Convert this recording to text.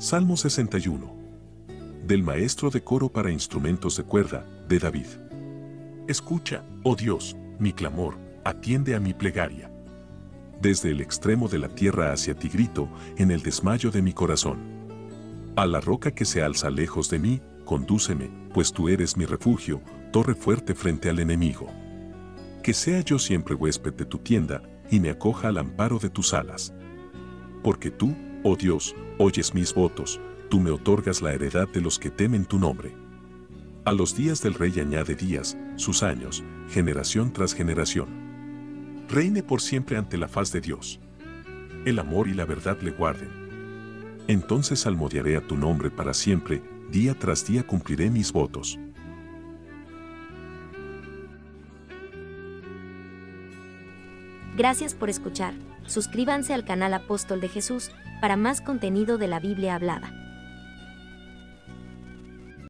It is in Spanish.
Salmo 61. Del maestro de coro para instrumentos de cuerda, de David. Escucha, oh Dios, mi clamor, atiende a mi plegaria. Desde el extremo de la tierra hacia ti grito, en el desmayo de mi corazón. A la roca que se alza lejos de mí, condúceme, pues tú eres mi refugio, torre fuerte frente al enemigo. Que sea yo siempre huésped de tu tienda, y me acoja al amparo de tus alas. Porque tú, oh Dios, oyes mis votos, tú me otorgas la heredad de los que temen tu nombre. A los días del rey añade días, sus años, generación tras generación. Reine por siempre ante la faz de Dios. El amor y la verdad le guarden. Entonces salmodiaré a tu nombre para siempre, día tras día cumpliré mis votos. Gracias por escuchar. Suscríbanse al canal Apóstol de Jesús para más contenido de la Biblia hablada.